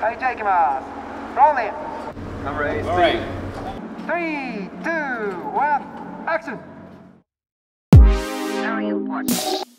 はい、じゃあ行きます。ローリン。Number eight. All right. Three, two, one, action. Very important.